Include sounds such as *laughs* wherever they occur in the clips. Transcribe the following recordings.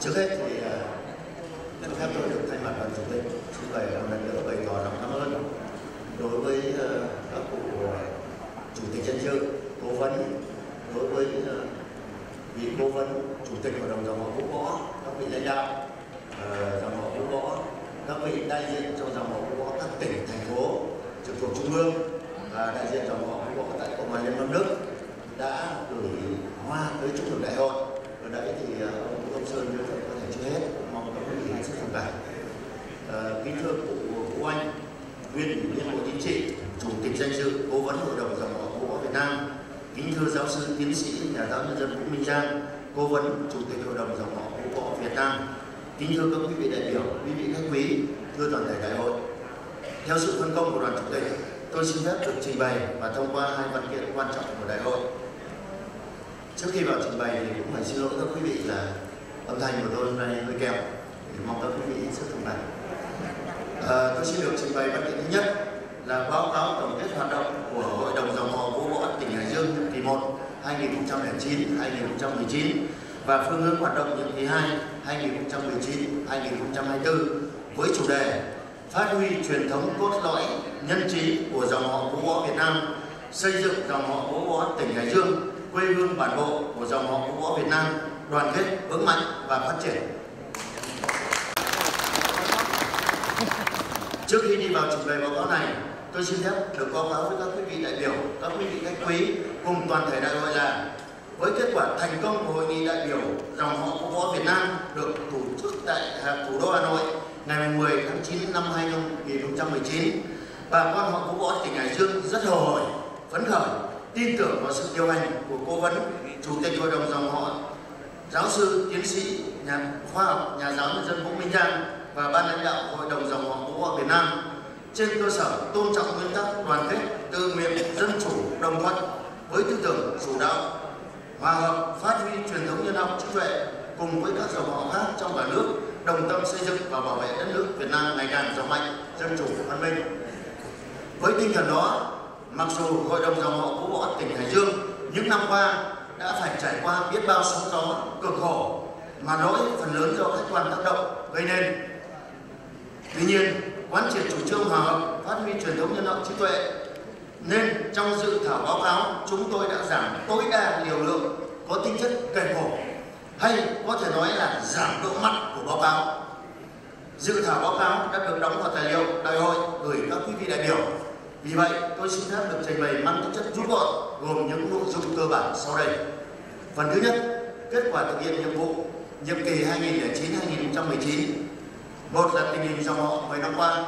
trước hết thì uh, xin phép tôi được thay mặt đoàn chủ tịch xin bày một lần nữa bày tỏ lòng cảm ơn đối với uh, các cụ uh, chủ tịch danh dự cố vấn đối với uh, vị cố vấn chủ tịch hội đồng dòng họ vũ võ các vị lãnh đạo uh, dòng họ vũ võ các vị đại diện cho dòng họ vũ võ các tỉnh thành phố trực thuộc trung ương và đại diện dòng họ vũ võ tại cộng hòa liên bang đức đã gửi hoa tới chúc mừng đại hội. Ở đây thì uh, ông Vũ Công Sơn vậy có thể chưa hết. Mong các quý vị hết sức thông cảm kính thưa cụ cụ Anh, nguyên ủy viên bộ chính trị, chủ tịch danh dự cố vấn hội đồng dòng họ vũ võ Việt Nam, kính thưa giáo sư tiến sĩ nhà giáo nhân dân Vũ Minh Giang, cố vấn chủ tịch hội đồng dòng họ vũ võ Việt Nam. Kính thưa các quý vị đại biểu, quý vị khách quý, thưa toàn thể đại hội. Theo sự phân công của đoàn chủ tịch, tôi xin phép được trình bày và thông qua hai văn kiện quan trọng của đại hội. Trước khi vào trình bày thì cũng phải xin lỗi các quý vị là âm thanh của tôi hôm nay hơi kèo. Thì mong các quý vị hết sức thông cảm à, ờ, tôi xin được trình bày văn kiện thứ nhất là báo cáo tổng kết hoạt động của hội đồng dòng họ vũ võ tỉnh Hải Dương nhiệm kỳ một 2009 2019 và phương hướng hoạt động nhiệm kỳ 2 2019 2024 với chủ đề phát huy truyền thống cốt lõi nhân trí của dòng họ vũ võ Việt Nam xây dựng dòng họ vũ võ tỉnh Hải Dương quê hương bản bộ của dòng họ vũ võ Việt Nam đoàn kết vững mạnh và phát triển. Trước khi đi vào trình bày báo cáo này, tôi xin phép được báo cáo với các quý vị đại biểu, các quý vị khách quý cùng toàn thể đại hội là với kết quả thành công của hội nghị đại biểu dòng họ vũ võ Việt Nam được tổ chức tại à, thủ đô Hà Nội ngày 10 tháng 9 năm 2019, bà con họ vũ võ tỉnh Hải Dương rất hồ hởi, phấn khởi tin tưởng vào sự điều hành của cố vấn chủ tịch hội đồng dòng họ giáo sư tiến sĩ nhà khoa học nhà giáo nhân dân vũ minh giang và ban lãnh đạo hội đồng dòng họ vũ ở việt nam trên cơ sở tôn trọng nguyên tắc đoàn kết tự nguyện dân chủ đồng thuận với tư tưởng chủ đạo hòa hợp phát huy truyền thống nhân học trí tuệ cùng với các dòng họ khác trong cả nước đồng tâm xây dựng và bảo vệ đất nước Việt Nam ngày càng giàu mạnh, dân chủ, văn minh. Với tinh thần đó, Mặc dù Hội đồng dòng họ Vũ Võ tỉnh Hải Dương những năm qua đã phải trải qua biết bao sóng gió cực khổ mà nỗi phần lớn do khách quan tác động gây nên. Tuy nhiên, quán triệt chủ trương hòa hợp, phát huy truyền thống nhân hậu trí tuệ nên trong dự thảo báo cáo chúng tôi đã giảm tối đa liều lượng có tính chất kề khổ hay có thể nói là giảm độ mặn của báo cáo. Dự thảo báo cáo đã được đóng vào tài liệu đại hội gửi các quý vị đại biểu vì vậy, tôi xin phép được trình bày mang tính chất rút gọn gồm những nội dung cơ bản sau đây. Phần thứ nhất, kết quả thực hiện nhiệm vụ nhiệm kỳ 2009-2019. Một là tình hình dòng họ 10 năm qua.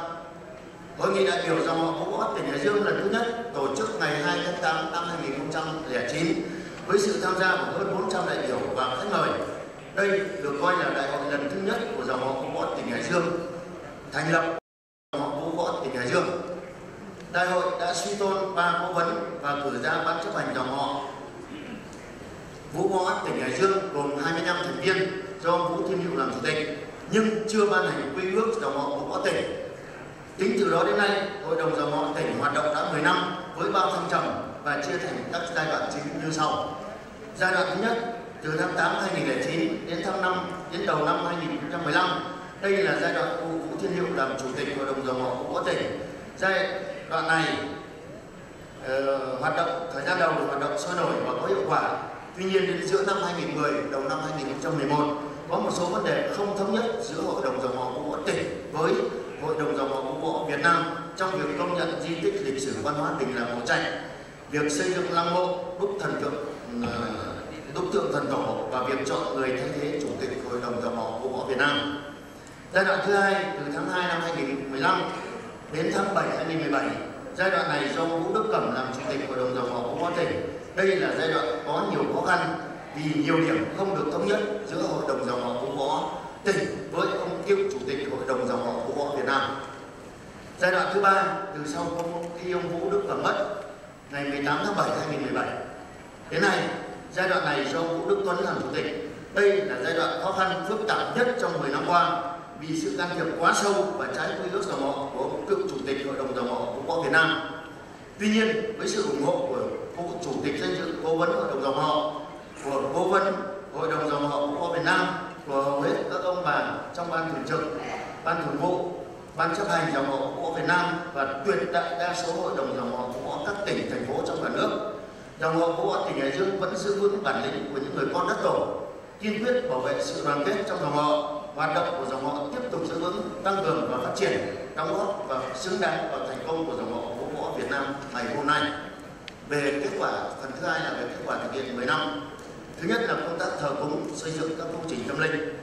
Hội nghị đại biểu dòng họ Phú Võ tỉnh Hải Dương lần thứ nhất tổ chức ngày 2 tháng 8 năm 2009 với sự tham gia của hơn 400 đại biểu và khách mời. Đây được coi là đại hội lần thứ nhất của dòng họ Phú Võ tỉnh Hải Dương thành lập dòng họ Phú Võ tỉnh Hải Dương đại hội đã suy tôn ba cố vấn và cử ra ban chấp hành dòng họ Vũ Võ tỉnh Hải Dương gồm 25 thành viên do Vũ Thiên Hiệu làm chủ tịch nhưng chưa ban hành quy ước dòng họ Vũ Võ tỉnh. Tính từ đó đến nay, Hội đồng dòng họ tỉnh hoạt động đã 10 năm với bao thăng trầm và chia thành các giai đoạn chính như sau. Giai đoạn thứ nhất, từ tháng 8 2009 đến tháng 5 đến đầu năm 2015, đây là giai đoạn cụ Vũ Thiên Hiệu làm chủ tịch Hội đồng dòng họ Vũ Võ tỉnh. Giai đoạn này uh, hoạt động thời gian đầu được hoạt động sôi nổi và có hiệu quả. Tuy nhiên đến giữa năm 2010 đầu năm 2011 có một số vấn đề không thống nhất giữa hội đồng dòng họ vũ tỉnh với hội đồng dòng họ vũ Việt Nam trong việc công nhận di tích lịch sử văn hóa đình làng Hồ Trạch việc xây dựng lăng mộ đúc thần tượng ờ, đúc tượng thần tổ và việc chọn người thay thế chủ tịch hội đồng dòng họ vũ Việt Nam. Giai đoạn thứ hai từ tháng 2 năm 2015 đến tháng 7 2017. Giai đoạn này do Vũ Đức Cẩm làm chủ tịch hội đồng dầu mỏ Vũ Võ tỉnh. Đây là giai đoạn có nhiều khó khăn vì nhiều điểm không được thống nhất giữa hội đồng dầu mỏ Vũ Võ tỉnh với ông cựu chủ tịch hội đồng dầu mỏ Vũ Võ Việt Nam. Giai đoạn thứ ba, từ sau khi ông Vũ Đức Cẩm mất, ngày 18 tháng 7 2017 đến nay, giai đoạn này do Vũ Đức Tuấn làm chủ tịch. Đây là giai đoạn khó khăn phức tạp nhất trong 10 năm qua vì sự can thiệp quá sâu và trái quy ước dòng họ của cựu chủ tịch hội đồng dòng họ của Võ Việt Nam. Tuy nhiên, với sự ủng hộ của cô chủ tịch danh dự cố vấn hội đồng dòng họ, của cố vấn hội đồng dòng họ của Võ Việt Nam, của hầu hết các ông bà trong ban thường trực ban thường vụ ban chấp hành dòng họ của võ Việt Nam và tuyệt đại đa số hội đồng dòng họ của các tỉnh thành phố trong cả nước dòng họ của tỉnh Hải Dương vẫn giữ vững bản lĩnh của những người con đất tổ kiên quyết bảo vệ sự đoàn kết trong dòng họ hoạt động của dòng họ tiếp tục giữ vững, tăng cường và phát triển, đóng góp và xứng đáng vào thành công của dòng họ phụ võ Việt Nam ngày hôm nay. Về kết quả, phần thứ hai là về kết quả thực hiện 10 năm. Thứ nhất là công tác thờ cúng, xây dựng các công trình tâm linh.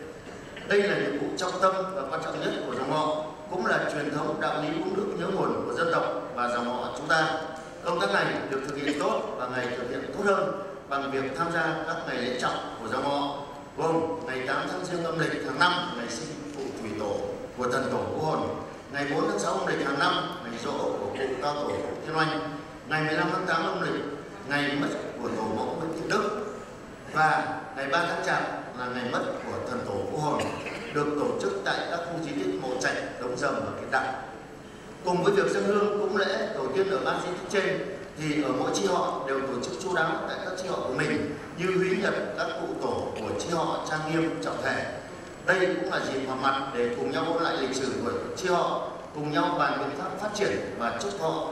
Đây là nhiệm vụ trọng tâm và quan trọng nhất của dòng họ, cũng là truyền thống đạo lý uống nước nhớ nguồn của dân tộc và dòng họ chúng ta. Công tác này được thực hiện tốt và ngày thực hiện tốt hơn bằng việc tham gia các ngày lễ trọng của dòng họ gồm ngày 8 tháng riêng âm lịch tháng 5 ngày sinh của thủy tổ của thần tổ cô hồn. Ngày 4 tháng 6 âm lịch hàng năm, ngày rỗ của cụ cao tổ thiên oanh. Ngày 15 tháng 8 âm lịch, ngày mất của tổ mẫu nguyễn thị đức. Và ngày 3 tháng chạp là ngày mất của thần tổ cô hồn, được tổ chức tại các khu di tích mộ trạch đống rầm và kiến đặng cùng với việc dân hương cúng lễ tổ tiên ở ban di tích trên thì ở mỗi chi họ đều tổ chức chú đáo tại các chi họ của mình, như húy nhật, các cụ tổ của chi họ trang nghiêm, trọng thể. Đây cũng là dịp họp mặt để cùng nhau ôn lại lịch sử của chi họ cùng nhau bàn biện pháp phát triển và chúc thọ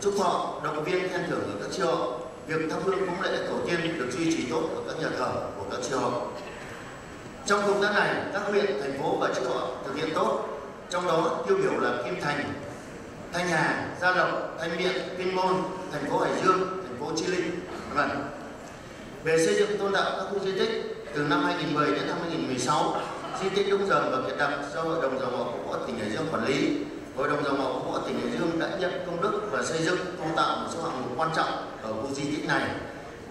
chúc thọ động viên khen thưởng ở các chi họ việc thắp hương cúng lễ tổ tiên được duy trì tốt ở các nhà thờ của các chi họ trong công tác này, các huyện, thành phố và chi họ thực hiện tốt, trong đó tiêu biểu là kim thành, thanh hà, gia lộc, thanh miện, kinh môn thành phố hải dương thành phố chi linh vân về xây dựng tôn tạo các khu di tích từ năm 2010 đến năm 2016 di tích Đông Dầm và Việt Đặc do Hội đồng dòng họ của tỉnh Hải Dương quản lý. Hội đồng dòng họ của tỉnh Hải Dương đã nhận công đức và xây dựng tôn tạo một số hạng mục quan trọng ở khu di tích này.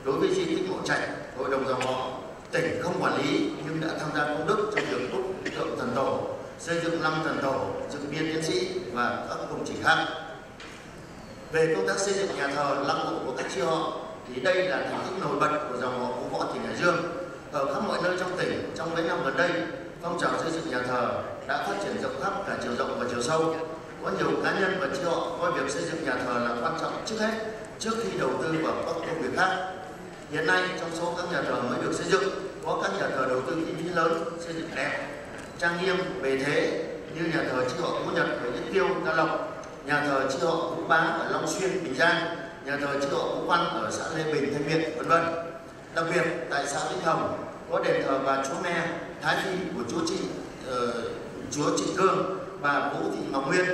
Đối với di tích Mộ Trạch, Hội đồng dòng họ tỉnh không quản lý nhưng đã tham gia công đức trong việc đúc tượng thần tổ, xây dựng năm thần tổ, dựng biên tiến sĩ và các công trình khác. Về công tác xây dựng nhà thờ lăng mộ của các chi họ thì đây là thành tích nổi bật của dòng họ phú võ tỉnh Hải Dương. Ở khắp mọi nơi trong tỉnh, trong mấy năm gần đây, phong trào xây dựng nhà thờ đã phát triển rộng khắp cả chiều rộng và chiều sâu. Có nhiều cá nhân và chi họ coi việc xây dựng nhà thờ là quan trọng trước hết, trước khi đầu tư vào các công việc khác. Hiện nay trong số các nhà thờ mới được xây dựng, có các nhà thờ đầu tư kinh phí lớn, xây dựng đẹp, trang nghiêm, bề thế như nhà thờ chi họ cố Nhật ở Nhất Tiêu, Gia Lộc, nhà thờ chi họ Vũ Bá ở Long Xuyên, Bình Giang, nhà thờ chi họ Vũ Văn ở xã Lê Bình, Thanh Miện, vân vân. Đặc biệt tại xã Vĩnh Hồng có đền thờ bà Chúa Me, Thái Phi của Chúa Trị uh, Chúa chị Cương và Vũ Thị Ngọc Nguyên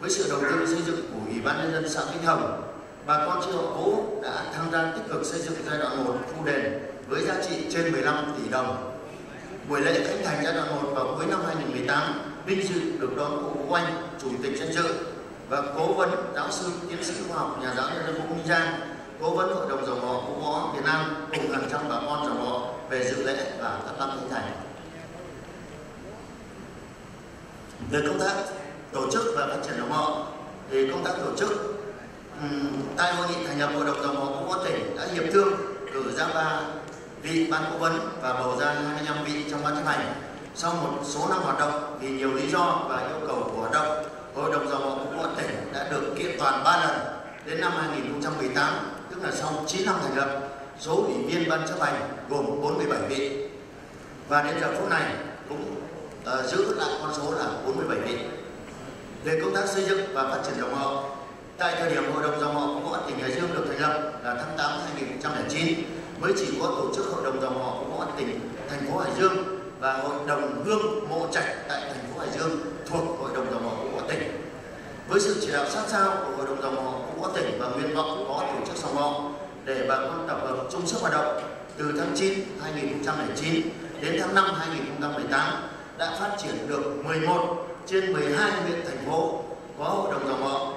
với sự đầu tư xây dựng của Ủy ban nhân dân xã Vĩnh Hồng. Bà con chi họ Vũ đã tham gia tích cực xây dựng giai đoạn 1 khu đền với giá trị trên 15 tỷ đồng. Buổi lễ khánh thành giai đoạn 1 vào cuối năm 2018 vinh dự được đón cụ Vũ Anh, chủ tịch danh dự và cố vấn giáo sư tiến sĩ khoa học nhà giáo nhân dân Vũ Minh Giang cố vấn hội đồng dầu họ phú mỏ Việt Nam cùng hàng trăm bà con dầu họ về dự lễ và các năm khánh thành. Về công tác tổ chức và phát triển dầu họ thì công tác tổ chức um, tại hội nghị thành lập hội đồng dầu họ phú mỏ tỉnh đã hiệp thương cử ra ba vị ban cố vấn và bầu ra 25 vị trong ban chấp hành. Sau một số năm hoạt động vì nhiều lý do và yêu cầu của hoạt động, hội đồng dòng họ vũ võ tỉnh đã được kiện toàn 3 lần đến năm 2018 tức là sau 9 năm thành lập số ủy viên ban chấp hành gồm 47 vị. Và đến giờ phút này cũng uh, giữ lại con số là 47 vị. Về công tác xây dựng và phát triển dòng họ tại thời điểm hội đồng dòng họ của võ tỉnh Hải Dương được thành lập là tháng 8 2009 mới chỉ có tổ chức hội đồng dòng họ của võ tỉnh thành phố Hải Dương và hội đồng hương mộ trạch tại thành phố Hải Dương thuộc hội đồng dòng họ. của tỉnh với sự chỉ đạo sát sao của hội đồng dòng họ cũng có tỉnh và nguyện vọng có tổ chức dòng họ để bà con tập hợp chung sức hoạt động từ tháng 9 2009 đến tháng 5 2018 đã phát triển được 11 trên 12 huyện thành phố có hội đồng dòng họ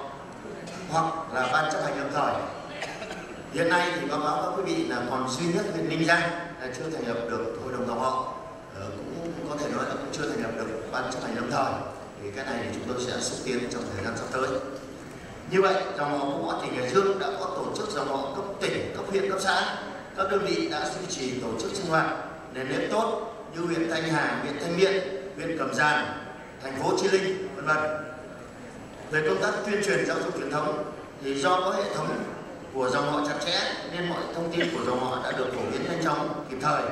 hoặc là ban chấp hành lâm thời. Hiện nay thì báo cáo các quý vị là còn duy nhất huyện Ninh Giang là chưa thành lập được hội đồng dòng họ, ờ, cũng có thể nói là cũng chưa thành lập được ban chấp hành lâm thời. Thì cái này thì chúng tôi sẽ xúc tiến trong thời gian sắp tới. Như vậy, dòng họ của thì tỉnh Hải Dương đã có tổ chức dòng họ cấp tỉnh, cấp huyện, cấp xã. Các đơn vị đã duy trì tổ chức sinh hoạt nền nếp tốt như huyện Thanh Hà, huyện Thanh Miện, huyện Cẩm Giàng, thành phố Chi Linh, vân vân. Về công tác tuyên truyền giáo dục truyền thống thì do có hệ thống của dòng họ chặt chẽ nên mọi thông tin của dòng họ đã được phổ biến nhanh chóng, kịp thời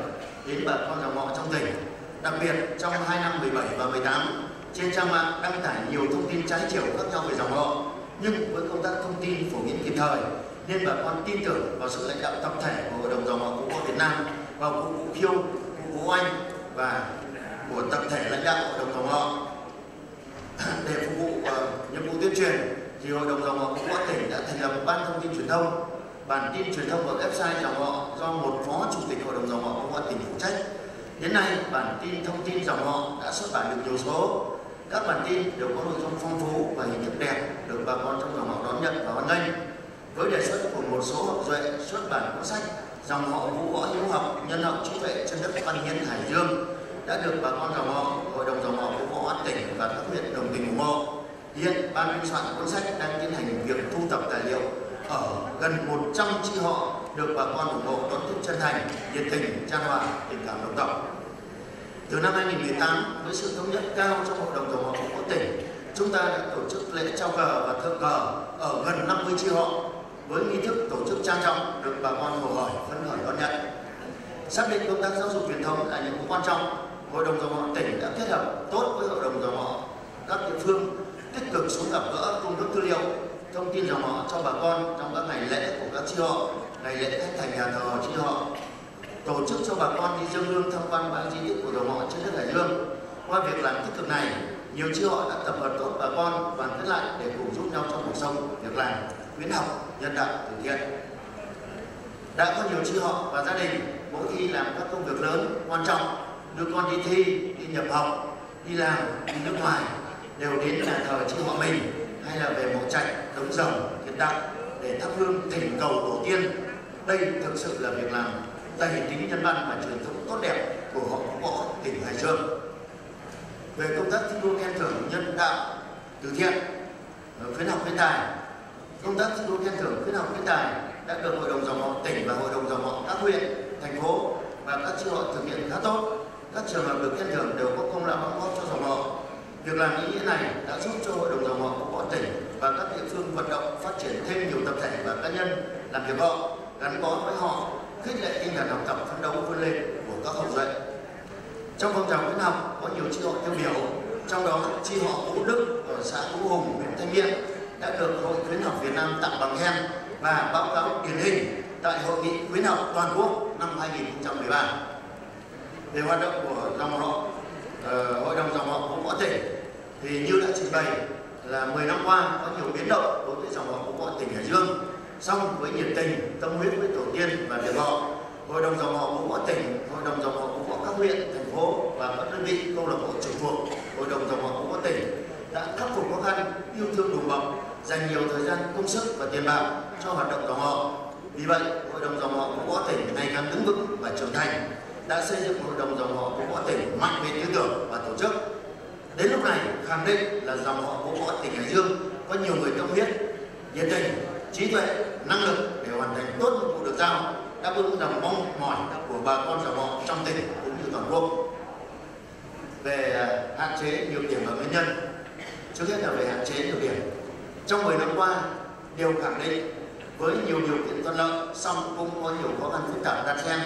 đến bà con dòng họ trong tỉnh. Đặc biệt trong hai năm 17 và 18, trên trang mạng đăng tải nhiều thông tin trái chiều khác nhau về dòng họ. Nhưng với công tác thông tin phổ biến kịp thời, nên bà con tin tưởng vào sự lãnh đạo tập thể của Hội đồng dòng họ Phú Võ Việt Nam, và cụ Vũ Khiêu, cụ Vũ Anh và của tập thể lãnh đạo Hội đồng dòng họ để phục vụ uh, nhiệm vụ tuyên truyền thì Hội đồng dòng họ Phú Võ tỉnh đã thành lập ban thông tin truyền thông bản tin truyền thông và website dòng họ do một phó chủ tịch hội đồng dòng họ Phú Võ tỉnh phụ trách Đến nay, bản tin thông tin dòng họ đã xuất bản được nhiều số. Các bản tin đều có nội dung phong phú và hình thức đẹp, được bà con trong dòng họ đón nhận và hoan nghênh. Với đề xuất của một số học duệ xuất bản cuốn sách dòng họ vũ võ hiếu học nhân hậu trí tuệ trên đất văn hiến hải dương đã được bà con dòng họ hội đồng dòng họ vũ võ tỉnh và các huyện đồng tình ủng hộ hiện ban biên soạn cuốn sách đang tiến hành việc thu thập tài liệu ở gần 100 chi họ được bà con ủng hộ đón tiếp chân thành, nhiệt tình, trang hòa, tình cảm đồng tộc. Từ năm 2018, với sự thống nhất cao trong hội đồng Tổng họ của tỉnh, chúng ta đã tổ chức lễ trao cờ và thượng cờ ở gần 50 chi họ với nghi thức tổ chức trang trọng được bà con hồ hởi phấn khởi đón nhận. Xác định công tác giáo dục truyền thông là nhiệm vụ quan trọng, hội đồng dòng họ tỉnh đã kết hợp tốt với hội đồng dòng họ các địa phương tích cực xuống gặp gỡ cung cấp tư liệu thông tin dòng họ cho bà con trong các ngày lễ của các chi họ ngày lễ thành nhà thờ chi họ tổ chức cho bà con đi dâng hương tham quan bãi di tích của dòng họ trên đất hải dương. Qua việc làm tích cực này, nhiều chi họ đã tập hợp tốt bà con đoàn kết lại để cùng giúp nhau trong cuộc sống, việc làm, khuyến học, nhân đạo, từ thiện. Đã có nhiều chi họ và gia đình, mỗi khi làm các công việc lớn, quan trọng, đưa con đi thi, đi nhập học, đi làm, đi nước ngoài, đều đến nhà thờ chi họ mình, hay là về mộ trạch đống rồng, thiên đặng để thắp hương thỉnh cầu tổ tiên. Đây thực sự là việc làm đầy tính nhân văn và truyền thống tốt đẹp của họ võ tỉnh hải dương về công tác thi đua khen thưởng nhân đạo từ thiện khuyến học khuyến tài công tác thi đua khen thưởng khuyến học khuyến tài đã được hội đồng dòng họ tỉnh và hội đồng dòng họ các huyện thành phố và các chi hội thực hiện khá tốt. Các trường hợp được khen thưởng đều có công lao đóng góp cho dòng họ. Việc làm ý nghĩa này đã giúp cho Hội đồng dòng họ của võ tỉnh và các địa phương vận động phát triển thêm nhiều tập thể và cá nhân làm việc họ, gắn bó với họ, khích lệ tinh thần học tập phấn đấu vươn lên của các học dạy. Trong phong trào khuyến học có nhiều chi hội tiêu biểu, trong đó chi họ Vũ Đức ở xã Vũ Hùng, huyện Thanh Miện đã được Hội khuyến học Việt Nam tặng bằng khen và báo cáo điển hình tại Hội nghị khuyến học toàn quốc năm 2013. Về hoạt động của dòng họ uh, Hội đồng dòng họ cũng Võ tỉnh thì như đã trình bày là 10 năm qua có nhiều biến động đối với dòng họ của Võ tỉnh Hải Dương xong với nhiệt tình tâm huyết với tổ tiên và việc họ hội đồng dòng họ cũng có tỉnh hội đồng dòng họ cũng có các huyện thành phố và các đơn vị câu lạc bộ trực thuộc hội đồng dòng họ cũng có tỉnh đã khắc phục khó khăn yêu thương đùm bọc dành nhiều thời gian công sức và tiền bạc cho hoạt động dòng họ vì vậy hội đồng dòng họ cũng có tỉnh ngày càng đứng vững và trưởng thành đã xây dựng hội đồng dòng họ cũng có tỉnh mạnh về tư tưởng và tổ chức. Đến lúc này khẳng định là dòng họ cũng có tỉnh Hải Dương có nhiều người tâm huyết, nhiệt tình, trí tuệ, năng lực để hoàn thành tốt nhiệm vụ được giao, đáp ứng dòng mong mỏi của bà con dòng họ trong tỉnh cũng như toàn quốc. Về à, hạn chế nhiều điểm và nguyên nhân, trước hết là về hạn chế nhiều điểm. Trong 10 năm qua, đều khẳng định với nhiều điều kiện thuận lợi, song cũng có nhiều khó khăn phức tạp đặt xen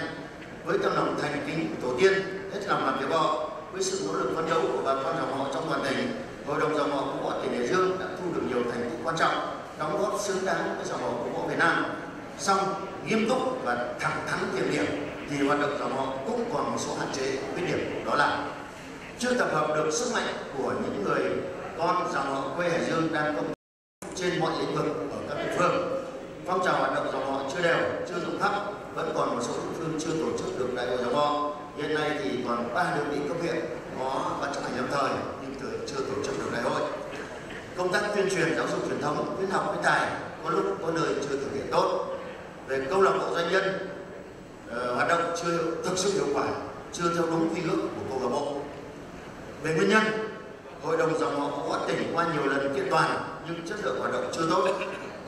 với tâm lòng thành kính của tổ tiên hết lòng làm việc họ với sự nỗ lực phấn đấu của bà con dòng họ trong toàn tỉnh hội đồng dòng họ của có tỉnh hải dương đã thu được nhiều thành tích quan trọng đóng góp xứng đáng với dòng họ của bộ việt nam. Song nghiêm túc và thẳng thắn kiểm điểm thì hoạt động dòng họ cũng còn một số hạn chế khuyết điểm, đó là chưa tập hợp được sức mạnh của những người con dòng họ quê hải dương đang công trên mọi lĩnh vực ở các địa phương. Phong trào hoạt động dòng họ chưa đều, chưa rộng khắp, vẫn còn một số địa phương chưa tổ chức được đại hội dòng họ. Hiện nay thì còn ba đơn vị cấp huyện có ban chấp hành lâm thời, nhưng chưa tổ chức được đại hội công tác tuyên truyền giáo dục truyền thống khuyến học khuyến tài có lúc có nơi chưa thực hiện tốt. Về câu lạc bộ doanh nhân uh, hoạt động chưa thực sự hiệu quả chưa theo đúng quy ước của câu lạc bộ. Về nguyên nhân hội đồng dòng họ võ tỉnh qua nhiều lần kiện toàn nhưng chất lượng hoạt động chưa tốt.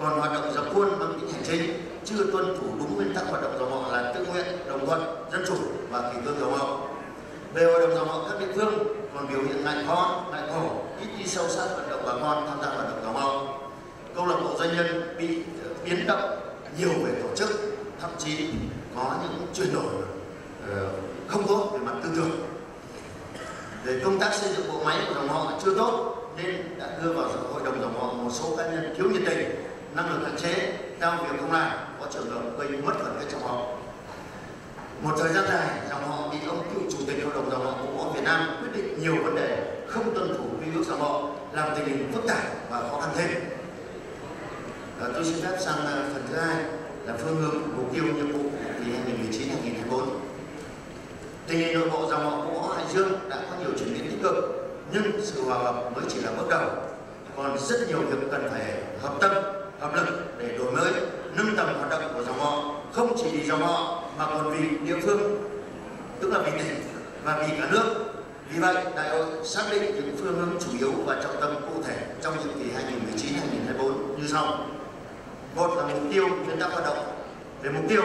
Còn hoạt động dập khuôn bằng những hành chính chưa tuân thủ đúng nguyên tắc hoạt động dòng họ là tự nguyện đồng thuận dân chủ và kỷ cương dòng họ. Về hội đồng dòng họ các địa phương còn biểu hiện ngại khó ngại khổ ít đi sâu sát vận động bà con, tham gia vận động cà mau. Câu lạc bộ doanh nhân bị ờ, biến động nhiều về tổ chức, thậm chí có những chuyển đổi ờ, không tốt về mặt tư tưởng. Về công tác xây dựng bộ máy của dòng họ chưa tốt, nên đã đưa vào hội đồng dòng họ một số cá nhân thiếu nhiệt tình, năng lực hạn chế, giao việc không làm, có trường hợp gây mất phần kết trong họ. Một thời gian dài dòng họ bị ông cựu chủ tịch hội đồng dòng họ của Việt Nam nhiều vấn đề không tuân thủ quy ước dòng họ làm tình hình phức tạp và khó khăn thêm. À, tôi xin phép sang ờ, phần thứ hai là phương hướng mục tiêu nhiệm vụ kỳ 2019 2024 tình hình nội bộ dòng họ của Hải Dương đã có nhiều chuyển biến tích cực nhưng sự hòa hợp mới chỉ là bước đầu. Còn rất nhiều việc cần phải hợp tâm hợp lực để đổi mới nâng tầm hoạt động của dòng họ không chỉ vì dòng họ mà còn vì địa phương tức là vì tỉnh và vì cả nước vì vậy, đại hội xác định những phương hướng chủ yếu và trọng tâm cụ thể trong nhiệm kỳ 2019-2024 như sau. Một là mục tiêu nguyên tắc hoạt động. Về mục tiêu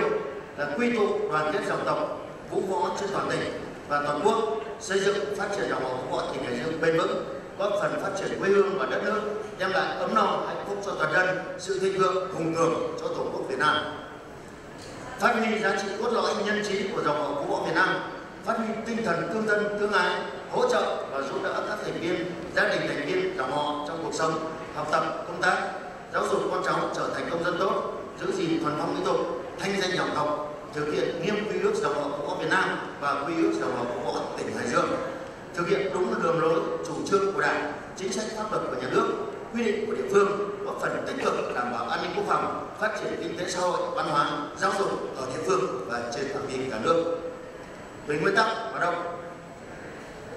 là quy tụ đoàn kết dòng tộc, vũ võ trên toàn tỉnh và toàn quốc, xây dựng, phát triển dòng họ vũ võ tỉnh hải dương bền vững, góp phần phát triển quê hương và đất nước, đem lại ấm no, hạnh phúc cho toàn dân, sự thịnh vượng, hùng cường cho tổ quốc việt nam. Phát huy giá trị cốt lõi nhân trí của dòng họ vũ võ việt nam phát huy tinh thần tương thân tương ái, hỗ trợ và giúp đỡ các thành viên, gia đình thành viên dòng họ trong cuộc sống, học tập, công tác. Giáo dục con cháu trở thành công dân tốt, giữ gìn thuần phong mỹ tục, thanh danh dòng tộc thực hiện nghiêm quy ước dòng họ của việt nam và quy ước dòng họ của tỉnh hải dương. Thực hiện đúng đường lối, chủ trương của đảng, chính sách pháp luật của nhà nước, quy định của địa phương, góp phần tích cực đảm bảo an ninh quốc phòng, phát triển kinh tế xã hội, văn hóa, giáo dục ở địa phương và trên phạm vi cả nước về nguyên tắc hoạt động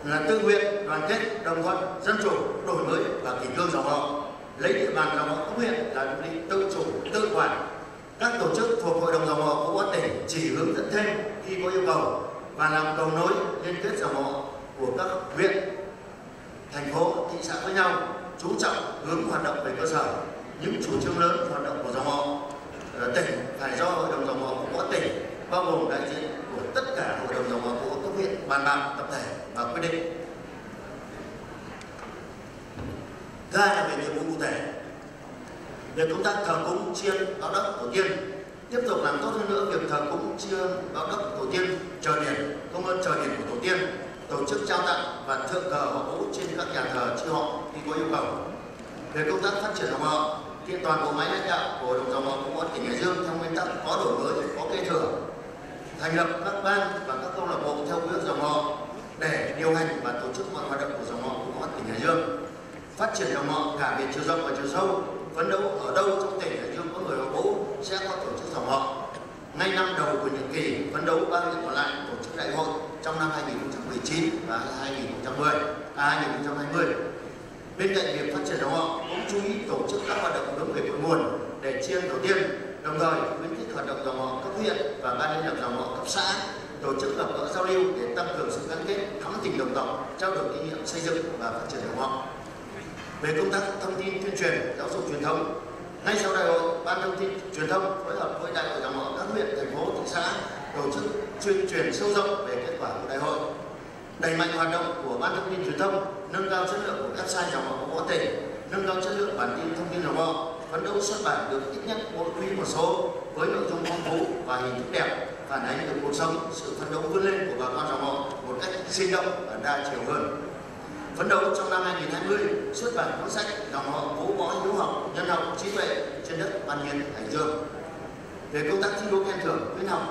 là tự nguyện đoàn kết đồng thuận dân chủ, đổi mới và kỷ cương dòng họ. Lấy địa bàn dòng họ cấp huyện là đơn vị tự chủ, tự quản. Các tổ chức thuộc hội đồng dòng họ của các tỉnh chỉ hướng dẫn thêm khi có yêu cầu và làm cầu nối liên kết dòng họ của các huyện, thành phố, thị xã với nhau, chú trọng hướng hoạt động về cơ sở. Những chủ trương lớn hoạt động của dòng họ ờ, tỉnh phải do hội đồng dòng họ của các tỉnh bao gồm đại diện cả hội đồng đồng của cấp huyện bàn bạc tập thể và quyết định. Thứ hai là về nhiệm vụ cụ thể. Về công tác thờ cúng chiên báo đất tổ tiên, tiếp tục làm tốt hơn nữa việc thờ cúng chiên báo đất tổ tiên, chờ điển công ơn chờ điển của tổ tiên, tổ chức trao tặng và thượng cờ họ vũ trên các nhà thờ chi họ khi có yêu cầu. Về công tác phát triển dòng họ kiện toàn bộ máy lãnh đạo của đồng dòng họ có tỉnh hải dương theo nguyên tắc có đổi mới, có kế thừa thành lập các ban và các câu lạc bộ theo quy dòng họ để điều hành và tổ chức mọi hoạt động của dòng họ của tỉnh hải dương. Phát triển dòng họ cả về chiều rộng và chiều sâu, phấn đấu ở đâu trong tỉnh hải dương có người họ vũ sẽ có tổ chức dòng họ. Ngay năm đầu của nhiệm kỳ, phấn đấu ba huyện còn lại tổ chức đại hội trong năm 2019 và 2010 à 2020 bên cạnh việc phát triển dòng họ, cũng chú ý tổ chức các hoạt động hướng về cội nguồn để chiên đầu tiên đồng thời, khuyến khích hoạt động dòng họ cấp huyện và ban liên lạc dòng họ cấp xã, tổ chức gặp gỡ giao lưu để tăng cường sự gắn kết, thắm tình đồng tộc, trao đổi kinh nghiệm xây dựng và phát triển dòng họ. Về công tác thông tin tuyên truyền, giáo dục truyền thông ngay sau đại hội, ban thông tin truyền thông phối hợp với đại hội dòng họ các huyện, thành phố, thị xã tổ chức tuyên truyền sâu rộng về kết quả của đại hội. Đẩy mạnh hoạt động của ban thông tin truyền thông, nâng cao chất lượng của website dòng họ của tỉnh nâng cao chất lượng bản tin thông tin dòng họ phấn đấu xuất bản được ít nhất mỗi quý một số với nội dung phong phú và hình thức đẹp, phản ánh được cuộc sống, sự phấn đấu vươn lên của bà con dòng họ một cách sinh động và đa chiều hơn. Phấn đấu trong năm 2020 xuất bản cuốn sách dòng họ vũ võ hiếu học, nhân học, trí tuệ trên đất văn hiến, hải dương. Về công tác thi đua khen thưởng, khuyến học,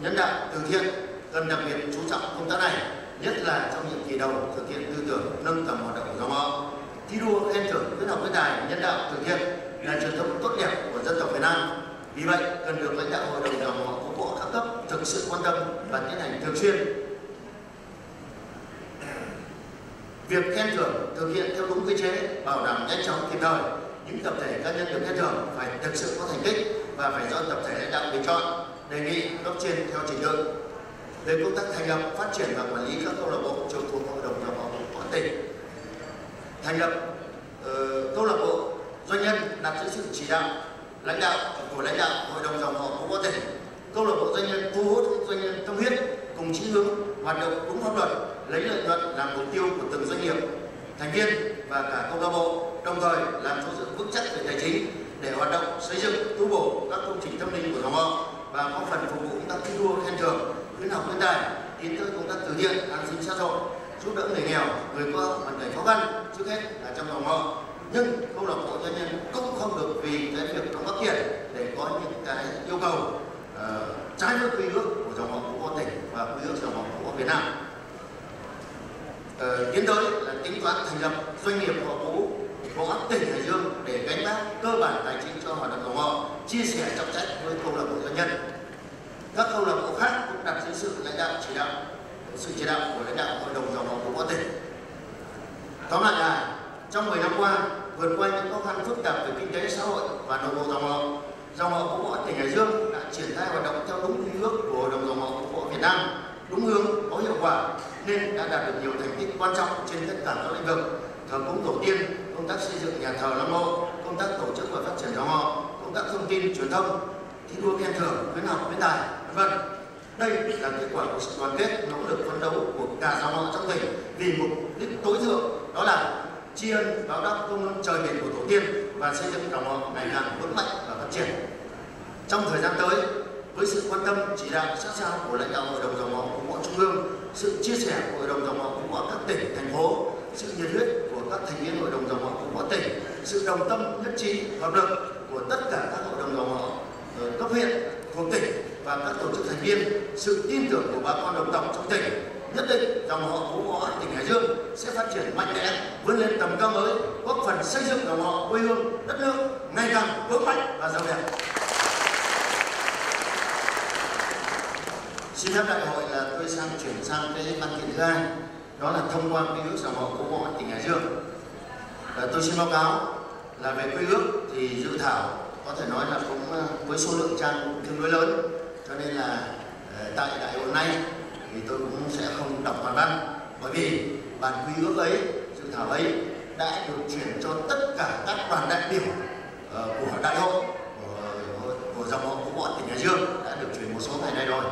nhân đạo, từ thiện, cần đặc biệt chú trọng công tác này, nhất là trong nhiệm kỳ đầu thực hiện tư tưởng nâng tầm hoạt động của dòng họ. Thi đua khen thưởng, khuyến học với tài, nhân đạo, từ thiện là truyền thống tốt đẹp của dân tộc Việt Nam. Vì vậy, cần được lãnh đạo hội đồng Đảng bộ của bộ các cấp thực sự quan tâm và tiến hành thường xuyên. Việc khen thưởng thực hiện theo đúng quy chế, bảo đảm nhanh chóng, kịp thời. Những tập thể cá nhân được khen thưởng phải thực sự có thành tích và phải do tập thể lãnh đạo bình chọn, đề nghị cấp trên theo trình tự. Về công tác thành lập, phát triển và quản lý các câu lạc bộ trực thuộc hội đồng Đảng bộ của tỉnh thành lập uh, câu lạc bộ doanh nhân đặt dưới sự chỉ đạo, lãnh đạo của lãnh đạo hội đồng dòng họ không có thể. câu lạc bộ doanh nhân thu hút doanh nhân tâm huyết, cùng chí hướng, hoạt động đúng pháp luật, lấy lợi nhuận làm mục tiêu của từng doanh nghiệp, thành viên và cả câu lạc bộ, đồng thời làm chỗ dựa vững chắc về tài chính để hoạt động, xây dựng, tu bổ các công trình tâm linh của dòng họ và có phần phục vụ công tác thi đua khen thưởng, khuyến học khuyến tài tiến tới công tác từ thiện, an sinh xã hội, giúp đỡ người nghèo, người có hoàn cảnh khó khăn trước hết là trong dòng họ nhưng câu lạc bộ doanh nhân cũng không được vì cái việc nó phát triển để có những cái yêu cầu uh, trái với quy ước của dòng họ của võ tỉnh và quy ước dòng họ của võ Việt Nam. Uh, tiến tới là tính toán thành lập doanh nghiệp họ cũ của tỉnh Hải Dương để gánh vác cơ bản tài chính cho hoạt động dòng họ chia sẻ trọng trách với câu lạc bộ doanh nhân. Các câu lạc bộ khác cũng đặt dưới sự lãnh đạo chỉ đạo sự chỉ đạo của lãnh đạo hội đồng dòng họ của võ tỉnh. Tóm lại là trong 10 năm qua, vượt qua những khó khăn phức tạp về kinh tế, xã hội và nội bộ dòng họ dòng họ của hội tỉnh Hải Dương đã triển khai hoạt động theo đúng quy ước của hội đồng dòng họ của hội Việt Nam, đúng hướng, có hiệu quả, nên đã đạt được nhiều thành tích quan trọng trên tất cả các lĩnh vực, thờ cúng tổ tiên, công tác xây dựng nhà thờ lăng mộ, công tác tổ chức và phát triển dòng họ, công tác thông tin truyền thông, thi đua khen thưởng, khuyến học, khuyến tài vân. Đây là kết quả của sự đoàn kết, nỗ lực phấn đấu của cả dòng họ trong tỉnh vì mục đích tối thượng, đó là tri ân báo đáp công ơn trời biển của tổ tiên và xây dựng dòng họ ngày càng vững mạnh và phát triển. Trong thời gian tới, với sự quan tâm, chỉ đạo, sát sao của lãnh đạo hội đồng dòng họ của mọi trung ương, sự chia sẻ của hội đồng dòng họ của các tỉnh, thành phố, sự nhiệt huyết của các thành viên hội đồng dòng họ của mỗi tỉnh, sự đồng tâm nhất trí, hợp lực của tất cả các hội đồng dòng họ ờ, cấp huyện, thuộc tỉnh và các tổ chức thành viên, sự tin tưởng của bà con đồng tộc trong tỉnh nhất định dòng họ phú võ tỉnh hải dương sẽ phát triển mạnh mẽ, vươn lên tầm cao mới, góp phần xây dựng dòng họ quê hương, đất nước ngày càng vững mạnh và giàu đẹp. Xin phép đại hội là tôi sang chuyển sang cái văn kiện thứ hai, đó là thông qua quy ước dòng họ phú võ tỉnh hải dương. Và tôi xin báo cáo là về quy ước thì dự thảo có thể nói là cũng ờ, với số lượng trang tương đối lớn, cho nên là ờ, tại đại hội này thì tôi cũng sẽ không đọc toàn văn. Bởi vì bản quy ước ấy dự thảo ấy đã được chuyển cho tất cả các đoàn đại biểu uh, của đại hội của, của dòng họ của bọn tỉnh Hải Dương đã được chuyển một số ngày nay rồi.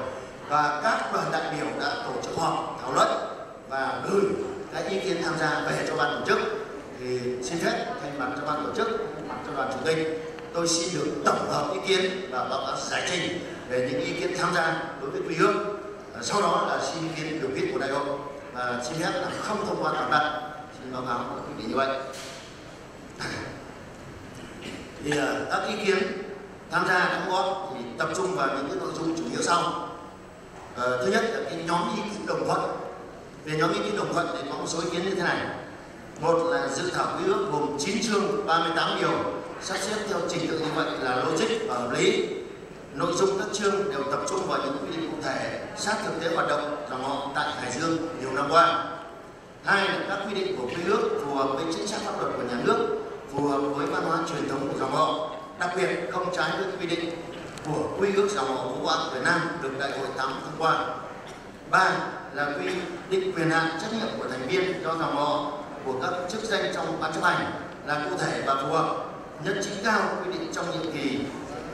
Và các đoàn đại biểu đã tổ chức họp thảo luận và gửi các ý kiến tham gia về cho ban tổ chức. Thì xin phép thay mặt cho ban tổ chức mặt cho đoàn chủ tịch tôi xin được tổng hợp ý kiến và báo cáo giải trình về những ý kiến tham gia đối với quy ước. Ờ, sau đó là xin ý kiến biểu quyết của đại hội. Và xin phép là không thông qua toàn văn xin báo cáo quyết định như vậy. *laughs* Thì ờ, các ý kiến tham gia đóng góp thì tập trung vào những cái nội dung chủ yếu sau. À, thứ nhất là cái nhóm ý kiến đồng thuận. Về nhóm ý kiến đồng thuận thì có một số ý kiến như thế này. Một là dự thảo quy ước gồm 9 chương 38 điều sắp xếp theo trình tự như vậy là logic và hợp lý nội dung các chương đều tập trung vào những quy định cụ thể, sát thực tế hoạt động dòng họ tại Hải Dương nhiều năm qua. Hai là các quy định của quy ước phù hợp với chính sách pháp luật của nhà nước, phù hợp với văn hóa truyền thống của dòng họ. Đặc biệt, không trái với quy định của quy ước dòng họ Vũ Quang Việt Nam được đại hội 8 thông qua. Ba là quy định quyền hạn trách nhiệm của thành viên do dòng họ của các chức danh trong ban chấp hành là cụ thể và phù hợp, nhất trí cao quy định trong nhiệm kỳ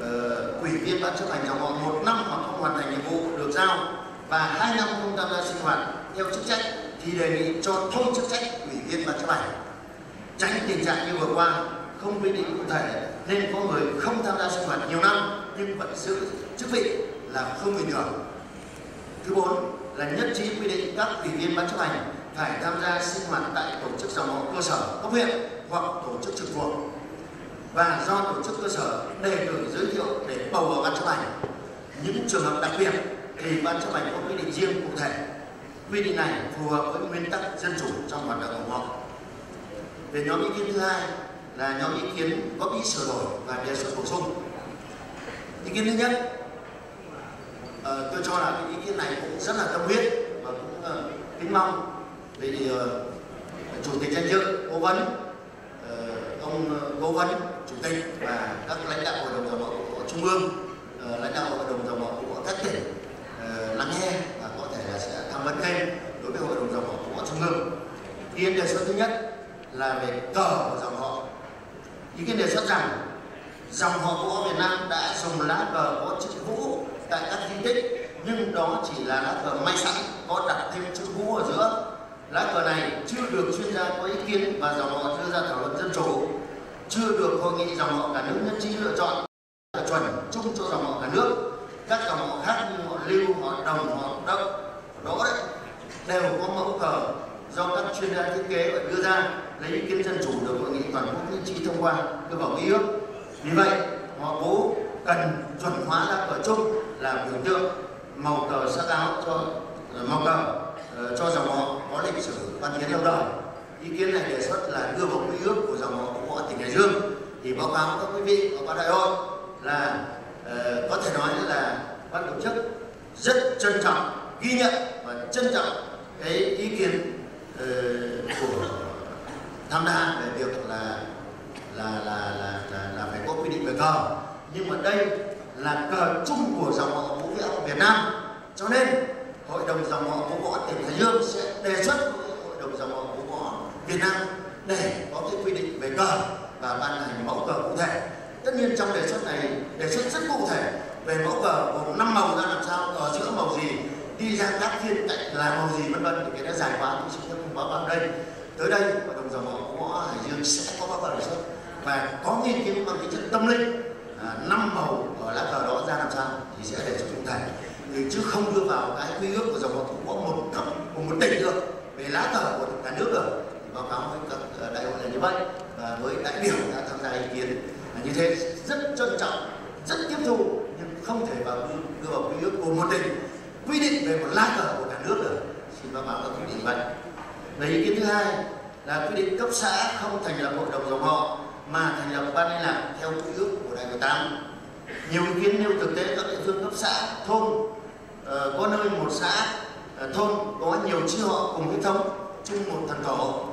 Ờ, uh, ủy viên ban chấp hành dòng họ một năm hoặc không hoàn thành nhiệm vụ được giao và hai năm không tham gia sinh hoạt theo chức trách thì đề nghị cho thôi chức trách ủy viên ban chấp hành. Tránh tình trạng như vừa qua không quy định cụ thể nên có người không tham gia sinh hoạt nhiều năm nhưng vẫn giữ chức vị là không bình thường. Thứ bốn là nhất trí quy định các ủy viên ban chấp hành phải tham gia sinh hoạt tại tổ chức dòng họ cơ sở cấp huyện hoặc tổ chức trực thuộc và do tổ chức cơ sở đề cử giới thiệu để bầu vào ban chấp hành. Những trường hợp đặc biệt thì ban chấp hành có quy định riêng cụ thể. Quy định này phù hợp với nguyên tắc dân chủ trong hoạt động của họ. Về nhóm ý kiến thứ hai là nhóm ý kiến góp ý sửa đổi và đề xuất bổ sung. Ý kiến thứ nhất uh, tôi cho là cái ý kiến này cũng rất là tâm huyết và cũng uh, kính mong vì uh, chủ tịch danh dự cố vấn uh, ông uh, cố vấn tịch và các lãnh đạo hội đồng dòng họ của trung ương. Ờ, lãnh đạo hội đồng dòng họ của các tỉnh lắng nghe và có thể là sẽ tham vấn thêm đối với hội đồng dòng họ của trung ương. Ý kiến đề xuất thứ nhất là về cờ của dòng họ. Ý kiến đề xuất rằng dòng họ của Việt Nam đã dùng lá cờ có chữ vũ tại các di tích, nhưng đó chỉ là lá cờ may sẵn, có đặt thêm chữ vũ ở giữa. Lá cờ này chưa được chuyên gia có ý kiến và dòng họ đưa ra thảo luận dân chủ chưa được hội nghị dòng họ cả nước nhất trí lựa chọn, là chuẩn chung cho dòng họ cả nước. Các dòng họ khác như họ lưu, họ đồng, họ đậu đó đấy, đều có mẫu cờ do các chuyên gia thiết kế và đưa ra, lấy ý kiến dân chủ được hội nghị toàn quốc nhất trí thông qua, đưa vào nghị ước vì vậy, họ cố cần chuẩn hóa lá cờ chung là biểu tượng màu cờ sắc áo cho ờ, màu cờ ờ, cho dòng họ có lịch sử văn hiến lâu đời. Ý kiến này đề xuất là đưa vào quy ước của dòng họ Hải Dương thì báo cáo các quý vị và các đại hội là uh, có thể nói là ban tổ chức rất trân trọng ghi nhận và trân trọng cái ý kiến uh, của tham gia về việc là là là là là, là phải có quy định về cờ. Nhưng mà đây là cờ chung của dòng họ vũ võ Việt Nam. Cho nên hội đồng dòng họ vũ võ tỉnh Hải Dương sẽ đề xuất với hội đồng dòng họ vũ võ Việt Nam để có cái quy định về cờ và ban hành mẫu cờ cụ thể. Tất nhiên trong đề xuất này đề xuất rất cụ thể về mẫu cờ gồm năm màu ra làm sao ở giữa màu gì đi ra các thiên cạnh là màu gì vân vân thì cái đó dài quá tôi xin phép không báo cáo đây. Tới đây hội đồng dòng họ vũ Hải Dương sẽ có báo cáo đề xuất và có nghiên cứu bằng tính chất tâm linh. À, năm à, màu ở lá cờ đó ra làm sao thì sẽ để cho cụ thể. Thì chứ không đưa vào cái quy ước của dòng họ cũng có một cấp của một tỉnh được. Về lá cờ của cả nước được báo cáo với các ờ, đại hội là như vậy và với đại biểu đã tham gia ý kiến như thế, rất trân trọng, rất tiếp thu, nhưng không thể vào đưa vào quy ước của một tỉnh quy định về một lá cờ của cả nước được. Xin báo cáo các quy định vậy. Về ý kiến thứ hai là quy định cấp xã không thành lập hội đồng dòng họ, mà thành lập ban liên lạc theo quy ước của đại hội tám nhiều ý kiến nêu thực tế các địa phương cấp xã, thôn ờ, có nơi một xã ờ, thôn có nhiều chi họ cùng huyết thống chung một thần tổ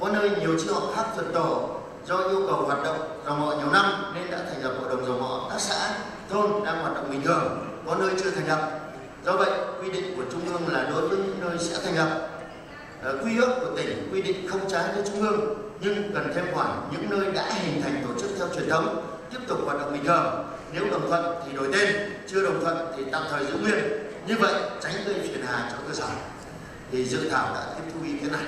có nơi nhiều chi họ khác thần tổ do yêu cầu hoạt động dòng họ nhiều năm nên đã thành lập hội đồng dòng họ các xã, thôn đang hoạt động bình thường, có nơi chưa thành lập. Do vậy, quy định của trung ương là đối với những nơi sẽ thành lập. Ờ, quy ước của tỉnh quy định không trái với trung ương, nhưng cần thêm khoản những nơi đã hình thành tổ chức theo truyền thống, tiếp tục hoạt động bình thường. Nếu đồng thuận thì đổi tên, chưa đồng thuận thì tạm thời giữ nguyên. Như vậy, tránh gây phiền hà cho cơ sở. Thì dự thảo đã tiếp thu ý kiến này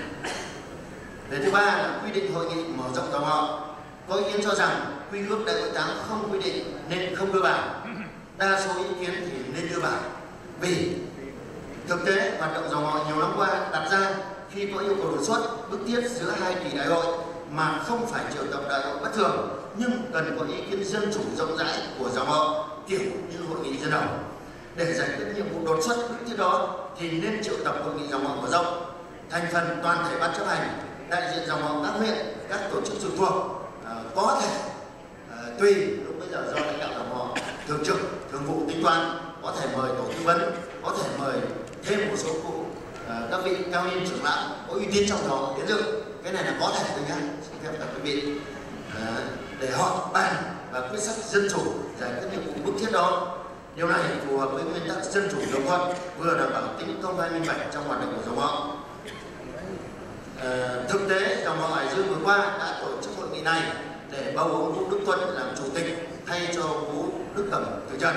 về thứ ba là quy định hội nghị mở rộng dòng họ có ý kiến cho rằng quy ước đại hội tám không quy định nên không đưa vào đa số ý kiến thì nên đưa vào vì thực tế hoạt động dòng họ nhiều năm qua đặt ra khi có yêu cầu đột xuất, bức thiết giữa hai kỳ đại hội mà không phải triệu tập đại hội bất thường, nhưng cần có ý kiến dân chủ rộng rãi của dòng họ kiểu như hội nghị dân đồng để giải quyết nhiệm vụ đột xuất bước thiết đó thì nên triệu tập hội nghị dòng họ mở rộng, thành phần toàn thể ban chấp hành đại diện dòng họ các huyện các tổ chức trực thuộc à, có thể à, tùy lúc bây giờ do lãnh đạo dòng họ thường trực thường vụ tính toán có thể mời tổ tư vấn có thể mời thêm một số cụ à, các vị cao niên trưởng lão có uy tín trong đó tiến dự cái này là có thể thôi nhá xin phép các quý vị. À, để họ bàn và quyết sách dân chủ giải quyết nhiệm vụ bức thiết đó. Điều này phù hợp với nguyên tắc dân chủ đồng thuận vừa đảm bảo tính công khai minh bạch trong hoạt động của dòng họ. Ờ, thực tế dòng họ hải dương vừa qua đã tổ chức hội nghị này để bầu ông vũ đức tuấn làm chủ tịch thay cho vũ đức cẩm từ trần.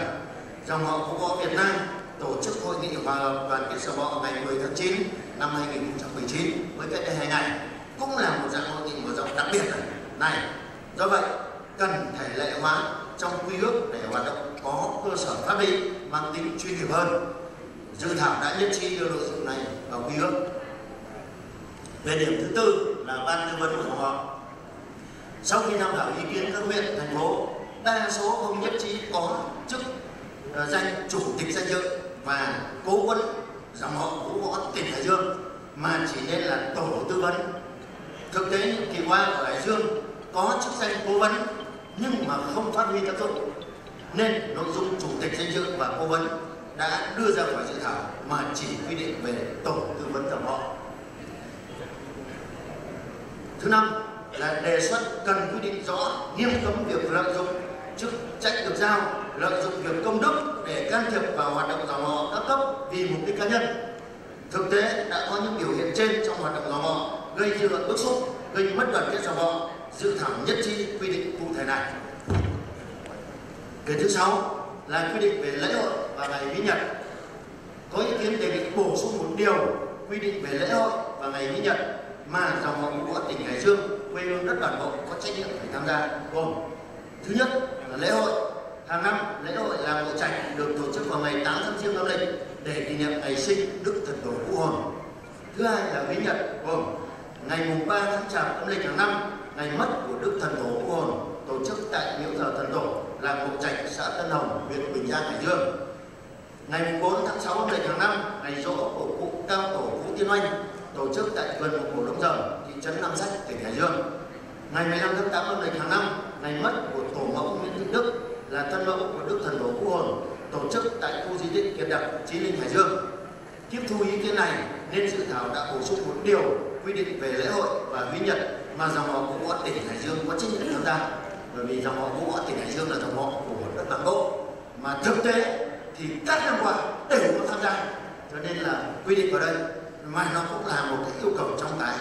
Dòng họ vũ võ việt nam tổ chức hội nghị hòa hợp đoàn kết sở bọ ngày 10 tháng 9 năm 2019 với cách đây hai ngày, cũng là một dạng hội nghị mở rộng đặc biệt này. Do vậy, cần thể lệ hóa trong quy ước để hoạt động có cơ sở pháp lý mang tính chuyên nghiệp hơn. Dự thảo đã nhất trí đưa nội dung này vào quy ước về điểm thứ tư là ban tư vấn của họ. Sau khi tham khảo ý kiến các huyện thành phố đa số không nhất trí có chức uh, danh chủ tịch xây dựng và cố vấn dòng họ vũ võ tỉnh hải dương mà chỉ nên là tổ tư vấn. Thực tế kỳ qua ở hải dương có chức danh cố vấn nhưng mà không phát huy tác dụng nên nội dung chủ tịch xây dựng và cố vấn đã đưa ra khỏi dự thảo mà chỉ quy định về tổ tư vấn dòng họ thứ năm là đề xuất cần quy định rõ nghiêm cấm việc lợi dụng chức trách được giao, lợi dụng việc công đức để can thiệp vào hoạt động dòng họ các cấp vì mục đích cá nhân. Thực tế đã có những biểu hiện trên trong hoạt động dòng họ gây dư luận bức xúc, gây mất đoàn kết dòng họ, dự thảo nhất trí quy định cụ thể này. Cái thứ sáu là quy định về lễ hội và ngày vĩ nhật. Có ý kiến đề nghị bổ sung một điều quy định về lễ hội và ngày vĩ nhật mà dòng họ của tỉnh Hải Dương, quê hương đất bản bộ có trách nhiệm phải tham gia, gồm thứ nhất là lễ hội. Hàng năm, lễ hội làng bộ trạch được tổ chức vào ngày 8 tháng riêng âm lịch để kỷ niệm ngày sinh đức thần tổ vũ hồn. Thứ hai là ghi nhận, gồm ngày mùng 3 tháng chạp âm lịch hàng năm, ngày mất của đức thần tổ vũ Hồn tổ chức tại miếu thờ thần tổ, làng bộ Trạch, xã Tân Hồng, huyện Bình Giang Hải Dương. Ngày mùng 4 tháng 6 âm lịch hàng năm, ngày rỗ của cụ cao tổ Vũ Tiên Oanh tổ chức tại vườn một cổ Đông Dầm thị trấn Nam Sách, tỉnh Hải Dương. Ngày 15 tháng 8 âm lịch hàng năm, ngày mất của tổ mẫu Nguyễn Thị Đức là thân mẫu của đức thần tổ Phú Hồn, tổ chức tại khu di tích Kiệt Đập Chí Linh, Hải Dương. Tiếp thu ý kiến này, nên dự thảo đã bổ sung một điều quy định về lễ hội và huy nhật mà dòng họ Vũ Võ tỉnh Hải Dương có trách nhiệm tham gia. Bởi vì dòng họ Vũ Võ tỉnh Hải Dương là dòng họ của đất Bắc Bộ, mà thực tế thì các năm qua đều có tham gia, cho nên là quy định vào đây mà nó cũng là một cái yêu cầu trong cái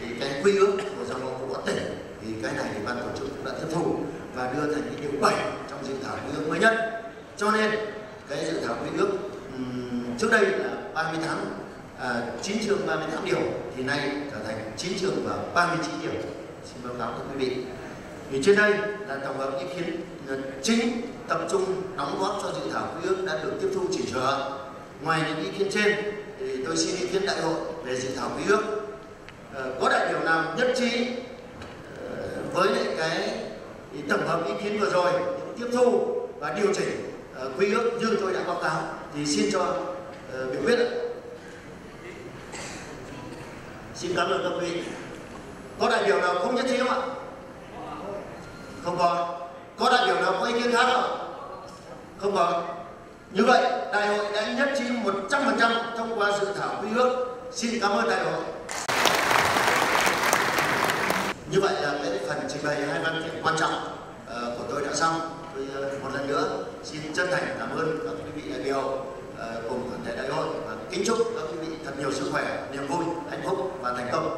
thì cái quy ước của dòng họ của tỉnh. Thì cái này thì ban tổ chức cũng đã tiếp thu và đưa thành cái điều 7 trong dự thảo quy ước mới nhất. Cho nên cái dự thảo quy ước um, trước đây là 38 à, 9 chương 38 điều thì nay trở thành 9 chương và 39 điều. Xin báo cáo các quý vị. Thì trên đây là tổng hợp ý kiến chính tập trung đóng góp cho dự thảo quy ước đã được tiếp thu chỉnh sửa. Ngoài những ý kiến trên tôi xin ý kiến đại hội về dự thảo quy ước. Ờ, có đại biểu nào nhất trí ờ, với lại cái tổng hợp ý kiến vừa rồi, tiếp thu và điều chỉnh ờ, quy ước như tôi đã báo cáo thì xin cho biểu quyết ạ. xin cảm ơn các quý có đại biểu nào không nhất trí không ạ? Không có. Có đại biểu nào có ý kiến khác không không có như vậy đại hội đã nhất trí 100% thông qua dự thảo quy ước. Xin cảm ơn đại hội. Như vậy là cái phần trình bày hai văn kiện quan trọng uh, của tôi đã xong. Tôi uh, một lần nữa xin chân thành cảm ơn các quý vị đại biểu uh, cùng toàn thể đại hội và kính chúc các quý vị thật nhiều sức khỏe niềm vui hạnh phúc và thành công.